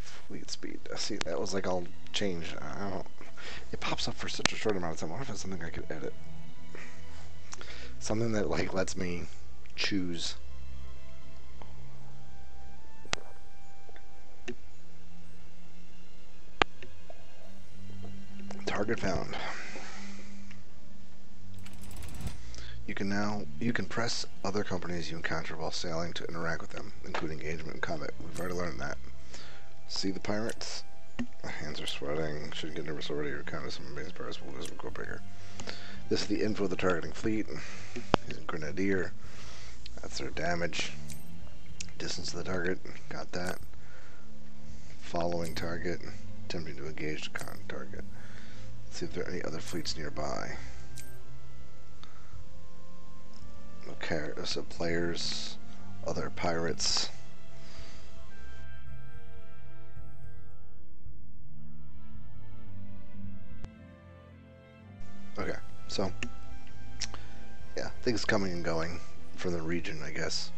Fleet speed. See that was like all changed. I don't. It pops up for such a short amount of time. I wonder if it's something I could edit. Something that like lets me choose. Target found. You can now you can press other companies you encounter while sailing to interact with them, including engagement and combat. We've already learned that. See the pirates? My hands are sweating. Shouldn't get nervous already. Or kind of some amazing pirates will grow bigger. This is the info of the targeting fleet. He's a grenadier. That's their damage. Distance to the target. Got that. Following target. Attempting to engage the target. Let's see if there are any other fleets nearby. Okay, so players, other pirates. Okay, so yeah, things coming and going from the region, I guess.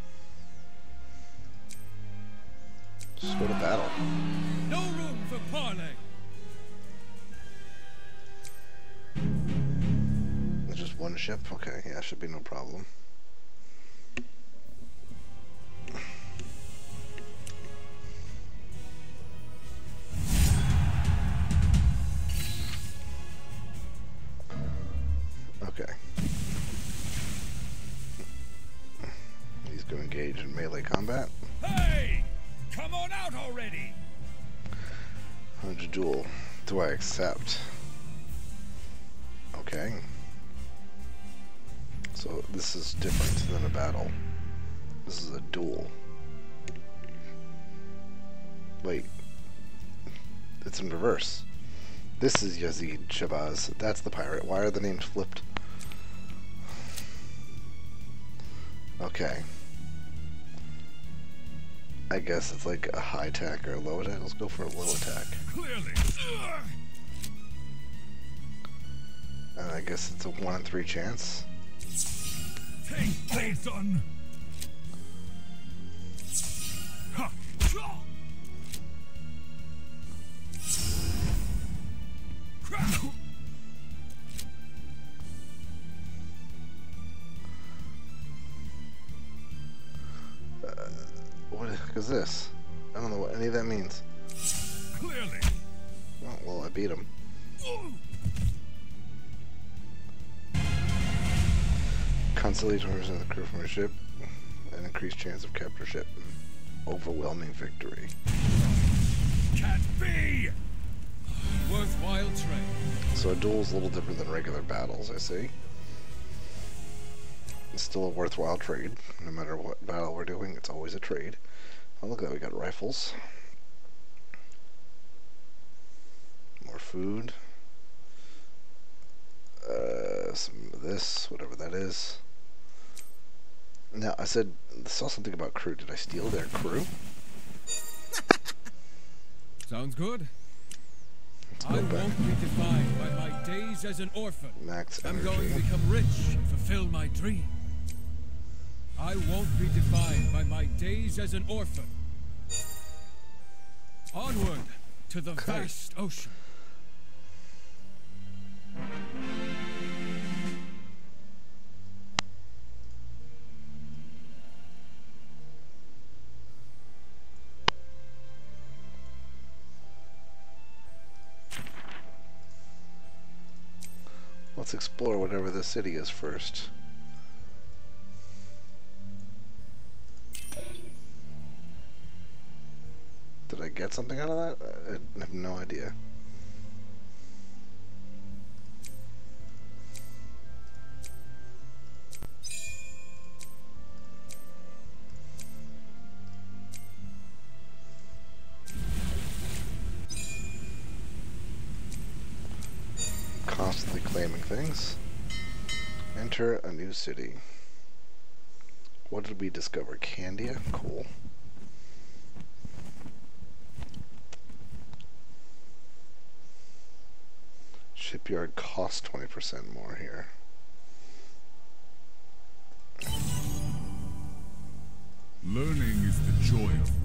Let's go to battle. No room for parley. There's just one ship. Okay, yeah, should be no problem. Okay. He's going to engage in melee combat. Hey! Come on out already! 100 duel. Do I accept? Okay. So this is different than a battle. This is a duel. Wait. It's in reverse. This is Yazid Shabazz. That's the pirate. Why are the names flipped? Okay. I guess it's like a high attack or a low attack. Let's go for a low attack. Clearly. And I guess it's a 1 in 3 chance. Take this and the crew from a ship. An increased chance of captorship. Overwhelming victory. Can't be! Worthwhile trade. So a duel's a little different than regular battles, I see. It's still a worthwhile trade. No matter what battle we're doing, it's always a trade. Oh, look at that, we got rifles. More food. Uh, some of this, whatever that is. Now, I said, saw something about crew. Did I steal their crew? Sounds good. I won't be defined by my days as an orphan. Max energy. I'm going to become rich and fulfill my dream. I won't be defined by my days as an orphan. Onward to the Okay. vast ocean. Let's explore whatever the city is first. Did I get something out of that? I have no idea. Enter a new city. What did we discover? Candia? Cool. Shipyard costs 20% more here. Learning is the joy of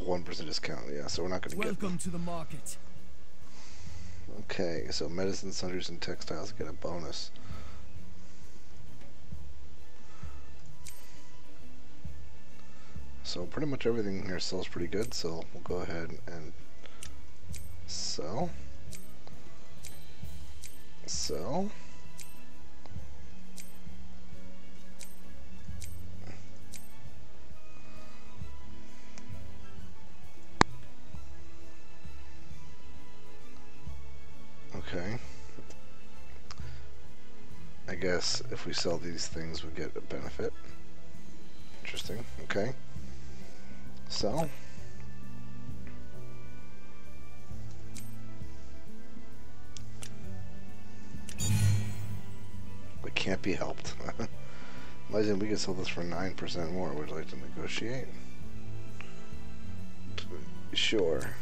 1% discount, yeah, so we're not going to get Welcome to the market. Okay, so medicine, sundries, and textiles get a bonus. So pretty much everything here sells pretty good, so we'll go ahead and sell. Sell. Guess if we sell these things, we get a benefit. Interesting. Okay. Sell. It can't be helped. Imagine we could sell this for 9% more. Would you like to negotiate? Sure.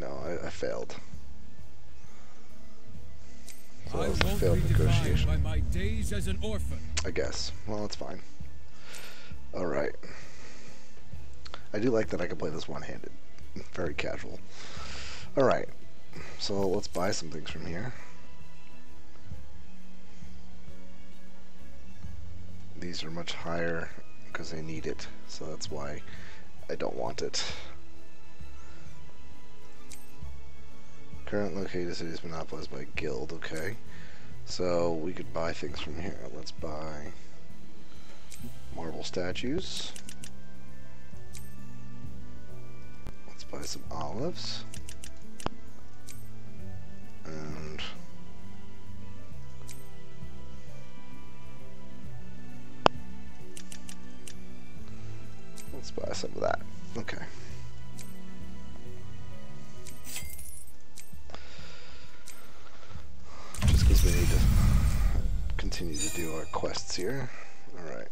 No, I, I failed. So I that was a failed negotiation. by my days as an orphan. I guess. Well, it's fine. Alright. I do like that I can play this one-handed. Very casual. Alright. So let's buy some things from here. These are much higher because I need it. So that's why I don't want it. Current located city is monopolized by guild. Okay. So we could buy things from here. Let's buy marble statues. Let's buy some olives. And let's buy some of that. Okay. Because we need to continue to do our quests here. Alright.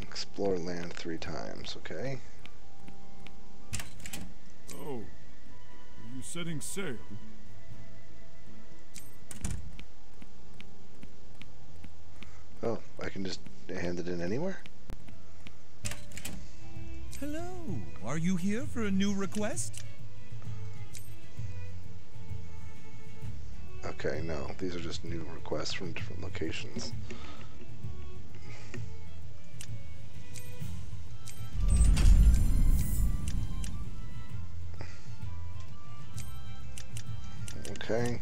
Explore land three times, okay? Oh, are you setting sail? Oh, I can just hand it in anywhere? Hello. Are you here for a new request? Okay, no, these are just new requests from different locations. Okay.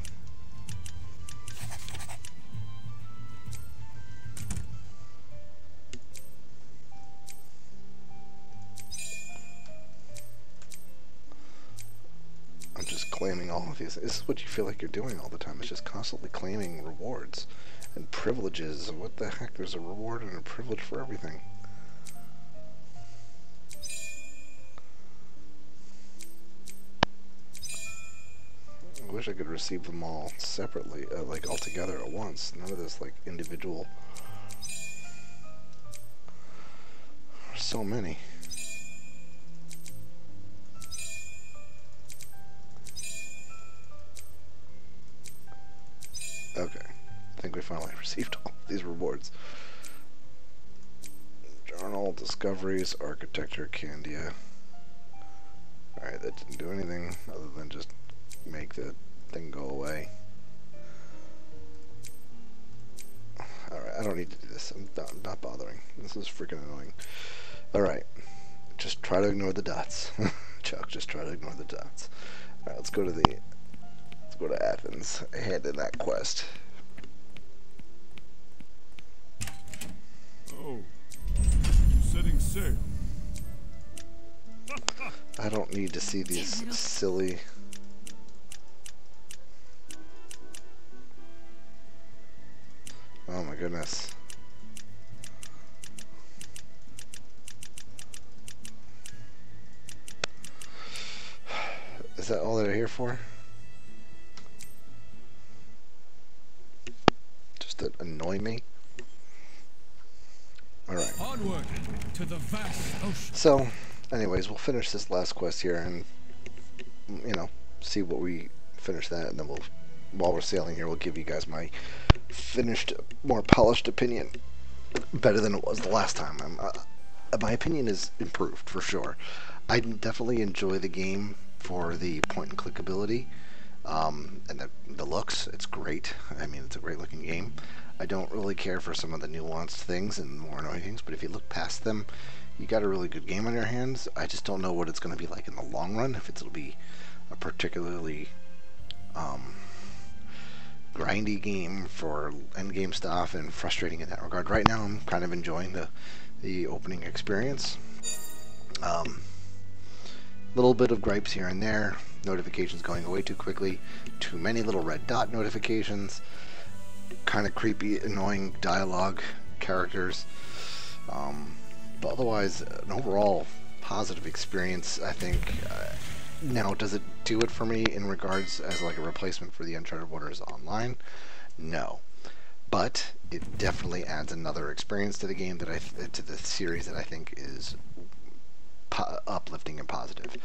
This is what you feel like you're doing all the time. It's just constantly claiming rewards and privileges. What the heck? There's a reward and a privilege for everything. I wish I could receive them all separately, uh, like all together at once. None of this like individual. There's so many. Okay. I think we finally received all these rewards. Journal, Discoveries, Architecture, Candia. Alright, that didn't do anything other than just make the thing go away. Alright, I don't need to do this. I'm not, I'm not bothering. This is freaking annoying. Alright. Just try to ignore the dots. Chuck, just try to ignore the dots. Alright, let's go to the go to Athens. I hand in that quest. Oh, setting sail? I don't need to see these silly. Oh my goodness. Is that all they're here for? To annoy me? Alright. Onward to the vast ocean. So, anyways, we'll finish this last quest here and, you know, see what we finish that, and then we'll, while we're sailing here, we'll give you guys my finished, more polished opinion. Better than it was the last time. I'm, uh, my opinion is improved, for sure. I definitely enjoy the game for the point and click ability. Um, and the, the looks, it's great. I mean, it's a great looking game. I don't really care for some of the nuanced things and more annoying things, but if you look past them, you got a really good game on your hands. I just don't know what it's going to be like in the long run. If it'll be a particularly um, grindy game for end game stuff and frustrating in that regard. Right now, I'm kind of enjoying the the opening experience. Um, little bit of gripes here and there. Notifications going away too quickly. Too many little red dot notifications. Kind of creepy, annoying dialogue characters. Um, but otherwise, an overall positive experience. I think. Uh, now, does it do it for me in regards as like a replacement for the Uncharted Waters Online? No, but it definitely adds another experience to the game that I to the series that I think is po- uplifting and positive.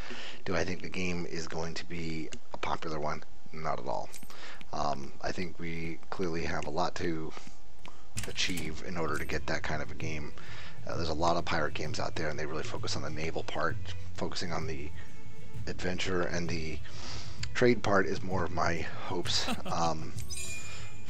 Do I think the game is going to be a popular one? Not at all. Um, I think we clearly have a lot to achieve in order to get that kind of a game. Uh, there's a lot of pirate games out there, and they really focus on the naval part, focusing on the adventure, and the trade part is more of my hopes um,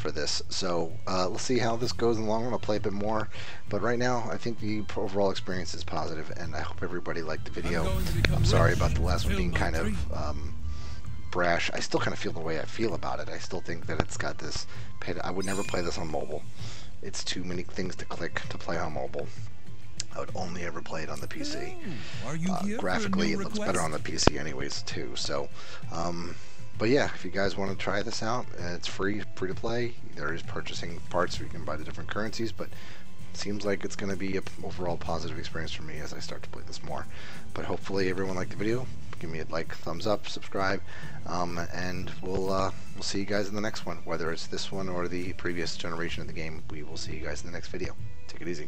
for this. So uh, let's see how this goes in the long run. I'll play a bit more, but right now I think the overall experience is positive, and I hope everybody liked the video. I'm going to become I'm sorry about the last one being kind of um, brash. I still kind of feel the way I feel about it. I still think that it's got this. I would never play this on mobile. It's too many things to click to play on mobile. I would only ever play it on the PC. Uh, graphically, it looks better on the PC, anyways, too. So, um, but yeah, if you guys want to try this out, it's free, free to play. There is purchasing parts, so you can buy the different currencies, but it seems like it's going to be an overall positive experience for me as I start to play this more. But hopefully, everyone liked the video. Give me a like, thumbs up, subscribe, um, and we'll uh, we'll see you guys in the next one. Whether it's this one or the previous generation of the game, we will see you guys in the next video. Take it easy.